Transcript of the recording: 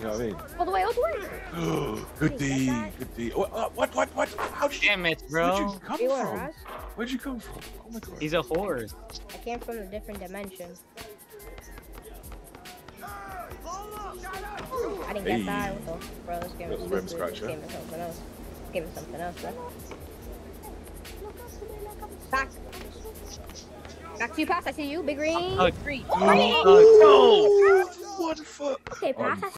You know what I mean? All the way, all the way. Good D. Good D. What? uh, What? What? What? How'd you? it, it, Where'd you come You from? Rush? Where'd you come from? Oh my god. He's a horse. I came from a different dimension. I didn't Hey. get that. What the, bro, this game is rim stupid. This game is something else. This game is something else, bro. Back. Back to you, pass. I see you. Big green. Oh, Three. Oh, no! What the fuck? Okay, oh, pass.